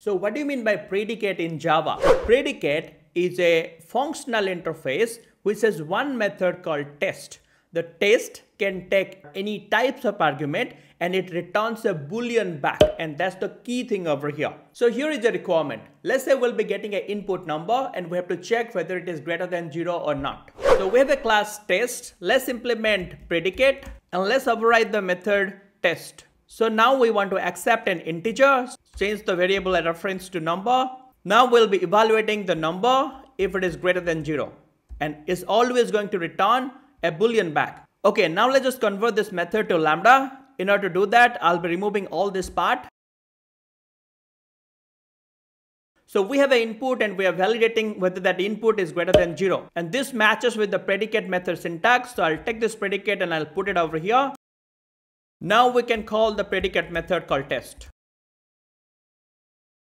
So what do you mean by predicate in Java? Predicate is a functional interface which has one method called test. The test can take any types of argument and it returns a boolean back and that's the key thing over here. So here is the requirement. Let's say we'll be getting an input number and we have to check whether it is greater than 0 or not. So we have a class test. Let's implement predicate and let's override the method test. So now we want to accept an integer, change the variable reference to number. Now we'll be evaluating the number if it is greater than 0 and it's always going to return a boolean back. Okay, now let's just convert this method to lambda. In order to do that, I'll be removing all this part. So we have an input and we are validating whether that input is greater than 0. And this matches with the predicate method syntax. So I'll take this predicate and I'll put it over here. Now we can call the predicate method called test.